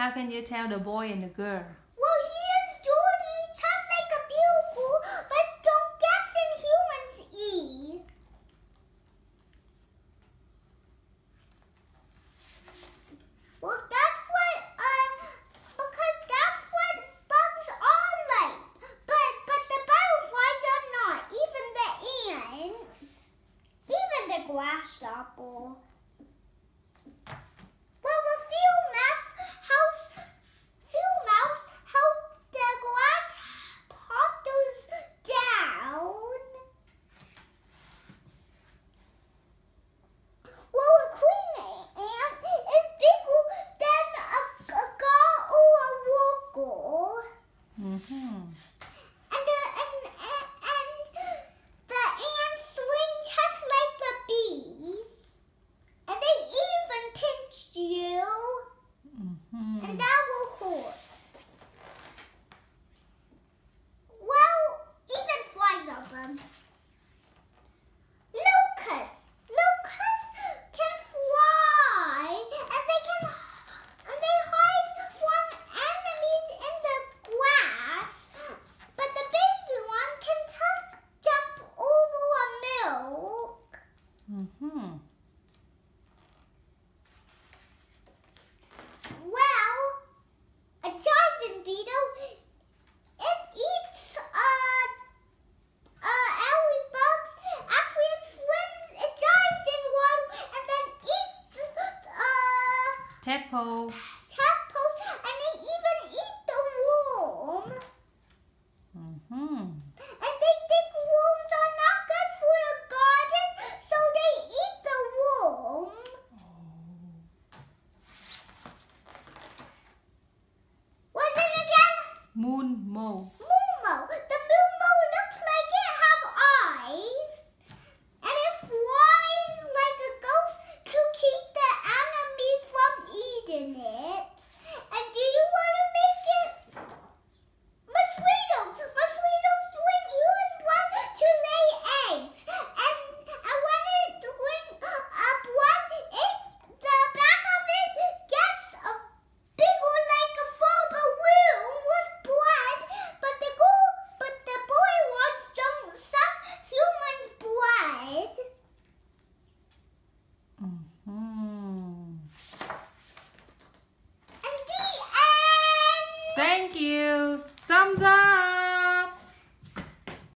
How can you tell the boy and the girl? Well, he is dirty, tough like a bugle, but don't get in humans eat. Well, that's what, uh, because that's what bugs are like. But, but the butterflies are not, even the ants, even the grasshopper. 嗯哼。Tadpole. Tadpoles, and they even eat the worm. Mm hmm And they think worms are not good for the garden, so they eat the worm. Oh. What's it again? Moon mole. Thank you. Thumbs up.